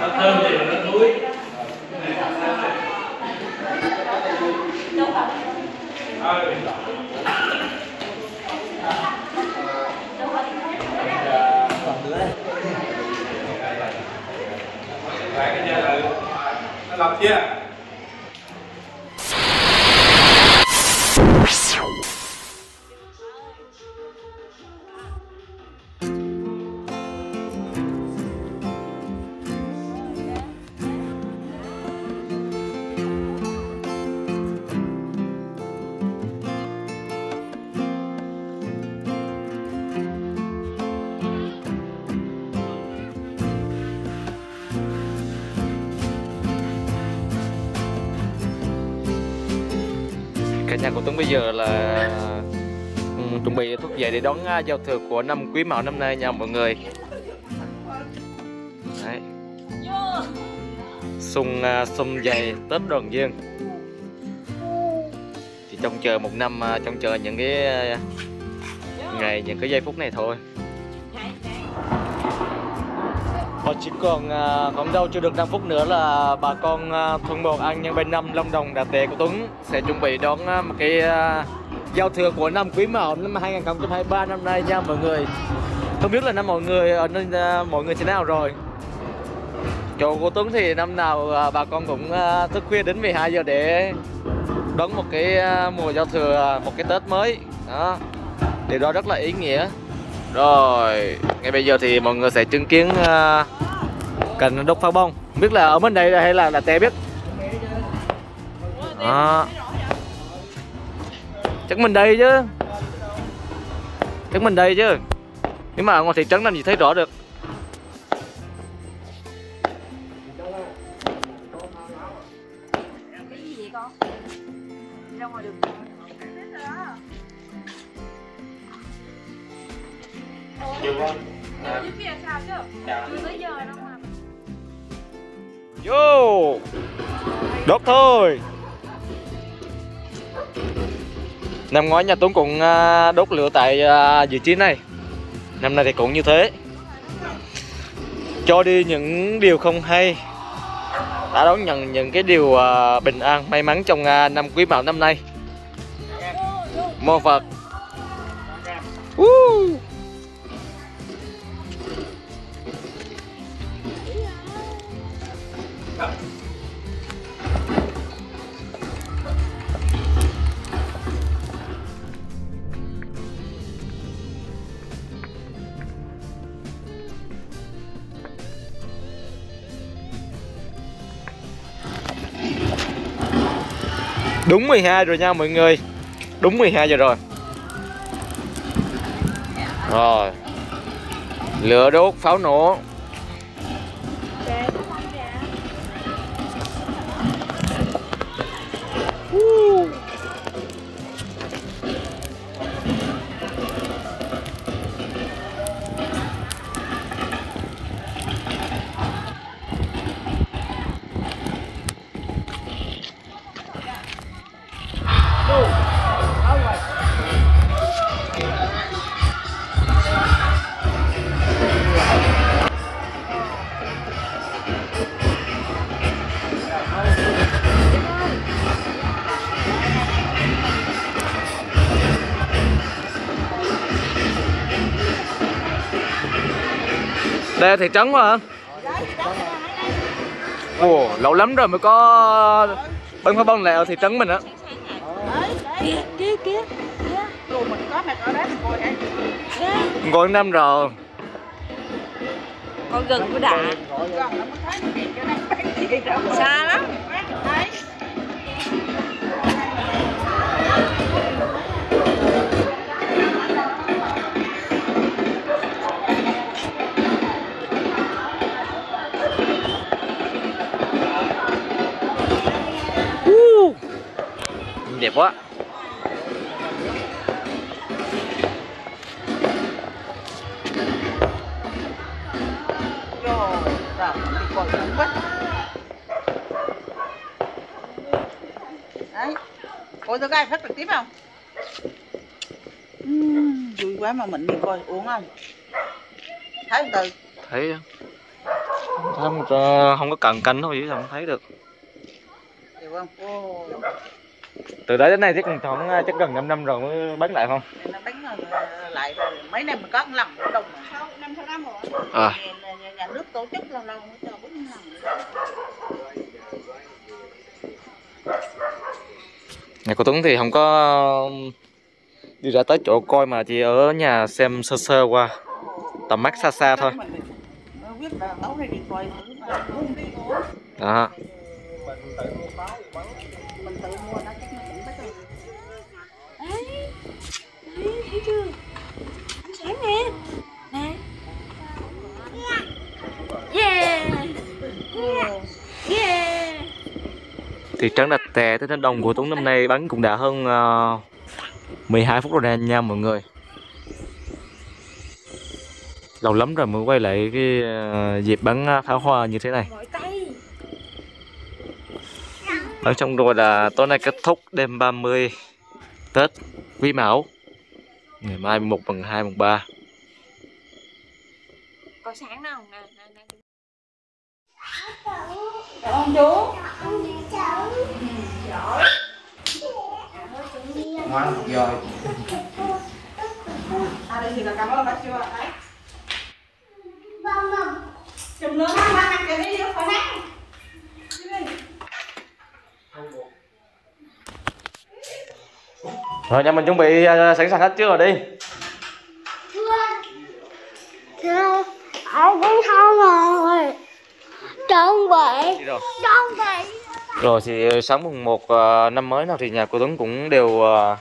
nó thơm thì nó thúi. Còn nữa cái là nó lọc chưa? Nhà của Tuấn bây giờ là ừ, chuẩn bị thuốc dậy để đón à, giao thừa của năm Quý Mão năm nay nha mọi người. Đấy. sung à, xuân dày Tết đoàn viên. Chỉ trông chờ một năm à, trông chờ những cái à, ngày những cái giây phút này thôi. Và chỉ còn à, khoảng đâu chưa được 5 phút nữa là bà con à, thôn 1 An Nhân bên 5 Long Đồng Đà Tề của Tuấn sẽ chuẩn bị đón à, một cái à, giao thừa của năm Quý Mão năm 2023 năm nay nha mọi người. Không biết là năm mọi người ở nơi mọi người thế nào rồi. Chỗ của Tuấn thì năm nào bà con cũng thức khuya đến 12 giờ để đón một cái mùa giao thừa, một cái Tết mới. Đó. Điều đó rất là ý nghĩa. Rồi, ngay bây giờ thì mọi người sẽ chứng kiến uh, cảnh đốt pháo bông. Không biết là ở bên đây hay là là té biết. Đó. Chắc mình đây chứ. Chắc mình đây chứ. Nếu mà ở ngoài thị trấn làm gì thấy rõ được. Thôi. Năm ngoái nhà Tuấn cũng à, đốt lửa tại à, vị trí này. Năm nay thì cũng như thế. Cho đi những điều không hay. Đã đón nhận những cái điều à, bình an, may mắn trong năm Quý Mão năm nay. Mô Phật. Woo! Đúng 12 rồi nha mọi người. Đúng 12 giờ rồi. Rồi. Lửa đốt pháo nổ. Đây thị trấn hả? Ồ, lâu lắm rồi mới có bánh pháo bông này ở thị trấn mình á. Kia kia kia Ngồi năm rồi. Con gần của đại. Xa lắm. Quá đấy. Ủa tôi gai phát trực tiếp không? Uhm, vui quá mà mình đi coi uống không thấy từ từ? Thấy. Không ờ, không có cận cánh thôi chứ không thấy được. Hiểu không? Ô từ đấy đến nay chắc còn khoảng ờ, chắc gần 5 năm rồi mới bán lại không? Đánh rồi, lại rồi mấy năm mình có một lần đồng. Sau năm sau năm rồi. À. Nhà, nhà, nước tổ chức lâu lâu mới cho bốn lần nhà cô Tuấn thì không có đi ra tới chỗ coi mà chỉ ở nhà xem sơ sơ qua. Tầm mắt xa xa thôi. Nó biết là tối nay điện thoại thử mà không đi ngủ đó mình tự mua nó chắc nó cũng biết rồi Đấy. Đấy, thấy chưa? Ánh sáng nè. Nè. Yeah. Yeah. thị trấn Đạch Tè tới đến đồng của Tuấn năm nay bắn cũng đã hơn ờ, uh, 12 phút rồi nè nha mọi người lâu lắm rồi mới quay lại cái uh, dịp bắn ờ, pháo hoa như thế này Gọi tay. Ở trong rồi là tối nay kết thúc đêm 30 Tết Quý Mão Ngày mai mùng 1 mùng 2 mùng 3 có sáng nào? Nè, nè, nè. ông chú. Ngoan rồi. À đây thì là cảm ơn bác chưa đấy. Chùm nữa ba cái đi phải nắng. Rồi nhà mình chuẩn bị ờ, sẵn sàng hết chưa rồi đi ông cũng không rồi Chuẩn bị Chuẩn bị Rồi thì ờ, sáng mùng 1 ờ, năm mới nào thì nhà cô Tuấn cũng đều ờ,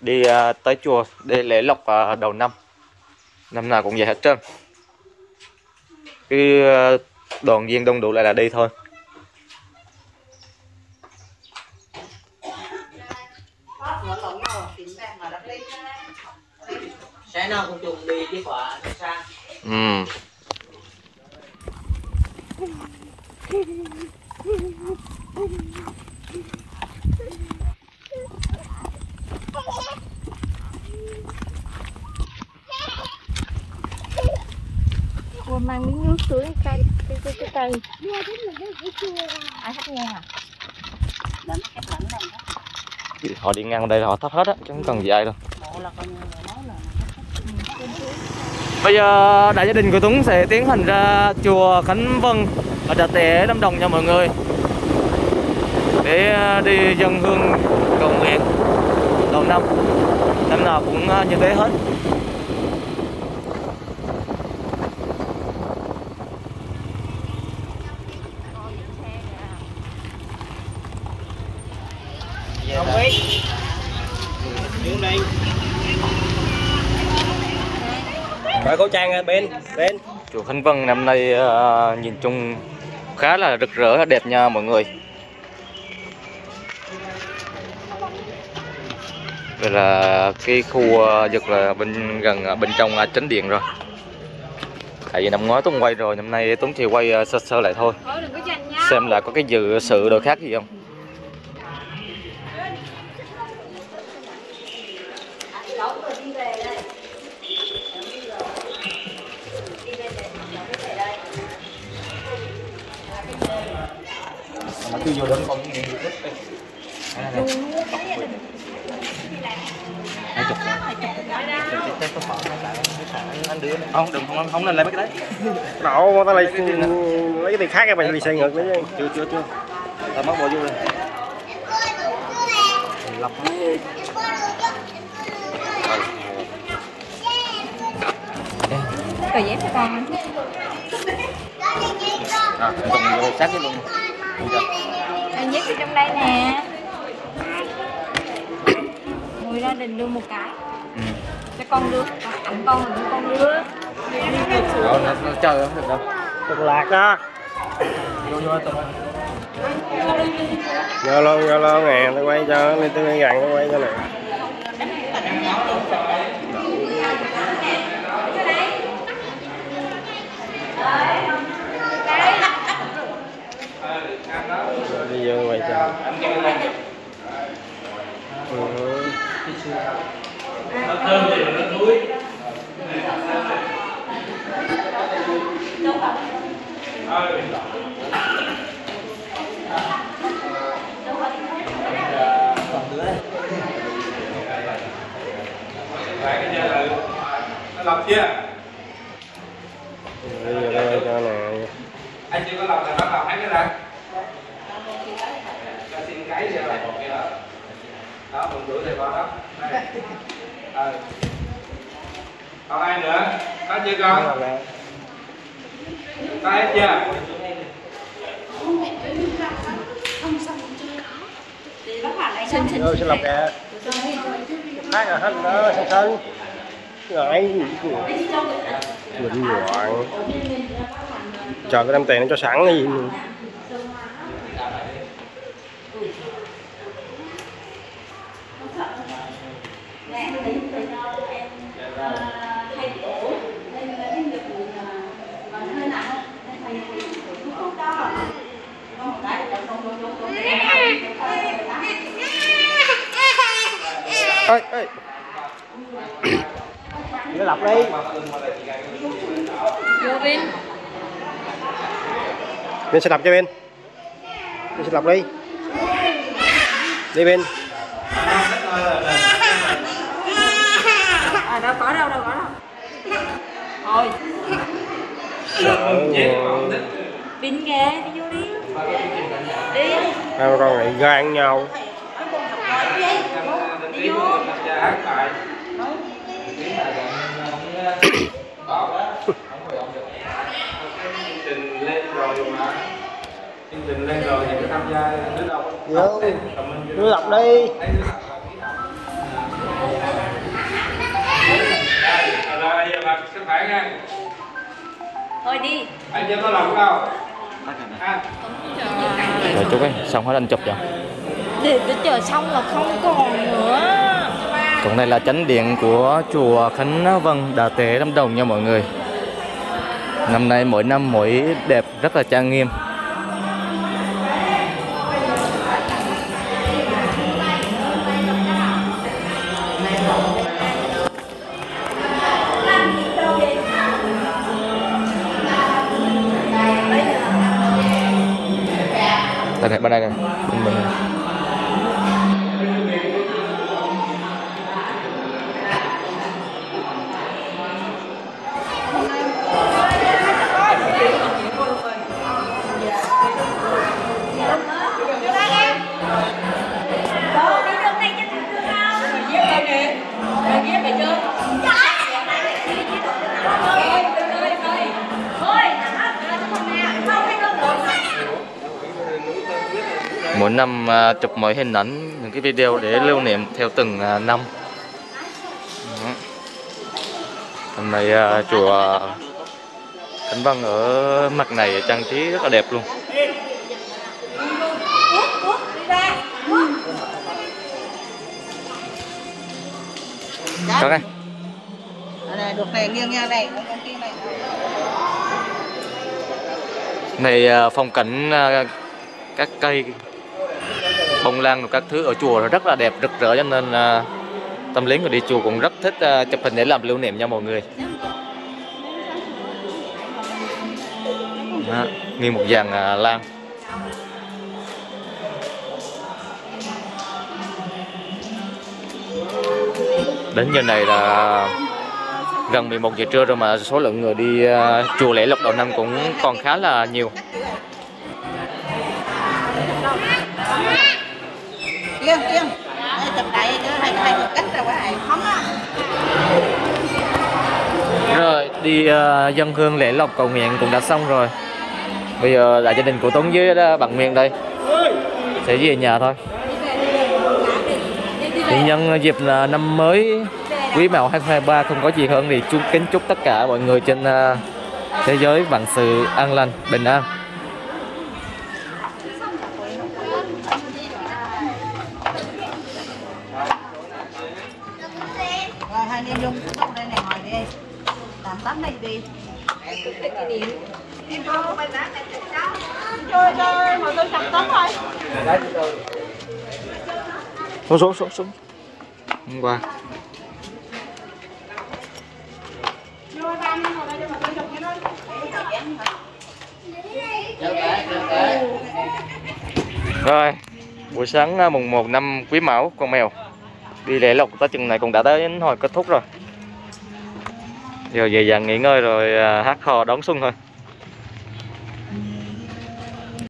đi tới chùa để lễ lộc ờ, đầu năm. Năm nào cũng vậy hết trơn. Cái đoàn viên đông đủ lại là đi thôi. Sáng nào cũng chuẩn bị chứ quả sang. Ừ Cô mang miếng nước tưới cây cây cây cây cây. Ai thích nghe à? đến cái lẫn này đó họ đi ngang đây là họ thắt hết á chứ không cần gì ai đâu bộ là coi như là nói là bây giờ đại gia đình của Tuấn sẽ tiến hành ra chùa Khánh Vân ở Đà Tẻ Lâm Đồng nha mọi người. Để à, đi dân hương cầu nguyện đầu năm. Năm nào cũng à, như thế hết không biết đứng đây rồi cô Trang à, bên bên. Chùa Khánh Vân năm nay ờ, nhìn chung khá là rực rỡ đẹp nha mọi người. Đây là cái khu ờ, giật là bên gần bên trong chánh điện rồi. Tại vì năm ngoái Tuấn quay rồi năm nay Tuấn chỉ quay sơ sơ lại thôi. Xem là có cái dự sự đồ khác gì không vô đến con cái gì thích đi không đừng không không nên lấy mấy cái đấy. Đậu ta lại lấy cái tiền khác các bạn đi xây ngược chứ chưa chưa chưa. Ta mất bộ vô rồi? Lọc Cởi dép cho con. à cùng vô sát cái luôn Ở trong đây nè. Ngồi ra đình đưa một cái. ừ. Cho con đưa. Tặng con rồi đưa con đưa. Rồi, nó, nó chơi không được đâu Cực lạc đó vô vô tụi Nhờ lo nhờ lo nè tôi quay cho nên tôi gần tôi quay cho nè Rồi đi vô quay cho. Thơm thì nó thúi Nó lọc chưa? bây giờ đây cho nè Anh chưa có lọc là bắt lọc hết cái ra. Cho xin cái giờ là một cái đó. Đó, mình đuổi thầy vào đó. Đây. Ờ. Còn ai nữa? Có chưa con? Có hết chưa? Rồi xin lọc kìa khác là hết đó sân sân ngại định loạn chờ cái đem tiền nó cho sẵn cái gì ơi ơi nó lọc đi. Vô bên bên sẽ lọc cho bên bên sẽ lọc đi. Đi bên à đâu có đâu đâu có đâu. Thôi. Pin kìa đi vô đi. Đi. Hai con này gan nhau. Đi vô. Hát lại. Chương trình lên rồi mà. Chương trình lên rồi thì tham gia nữa đâu. vô nó lọc đi Rồi, rồi, nha. thôi đi Anh chưa có lọc đâu. À. rồi chú ơi xong hết anh chụp rồi để tôi chờ xong là không còn nữa còn đây là chánh điện của chùa Khánh Vân, Đà Tề Lâm Đồng nha mọi người. Năm nay mỗi năm mỗi đẹp rất là trang nghiêm. Đây này, bên đây này. Bên mình mỗi năm à, chụp mọi hình ảnh, những cái video để lưu niệm theo từng à, năm. Hôm nay à, chùa Khánh Văn ở mặt này trang trí rất là đẹp luôn. Các em này được này nghiêng nha này này này phong cảnh các cây bông lan và các thứ ở chùa rất là đẹp rực rỡ cho nên à, tâm lý người đi chùa cũng rất thích à, chụp hình để làm lưu niệm nha mọi người. Đó, nguyên một dàn à, lan. Đến giờ này là gần 11 giờ trưa rồi mà số lượng người đi à, chùa lễ lộc đầu năm cũng còn khá là nhiều. Kiêng kiêng đây chụp đầy chứ hay hay cách rồi quá này không á Rồi, đi uh, dân hương lễ lộc cầu nguyện cũng đã xong rồi. Bây giờ là gia đình của Tuấn với ờ, bạn Miền đây. Sẽ về nhà thôi. Thì nhân dịp là năm mới Quý Mão 2023 không có gì hơn thì chúc kính chúc tất cả mọi người trên ờ, thế giới vạn sự an lành, bình an. tôi xuống xuống xuống xuống. Hôm qua. Rồi buổi sáng à, mùng 1 năm quý mão con mèo. Đi lễ lộc tới chừng này cũng đã tới hồi kết thúc rồi. Giờ về dàn nghỉ ngơi rồi à, hát hò đón xuân thôi.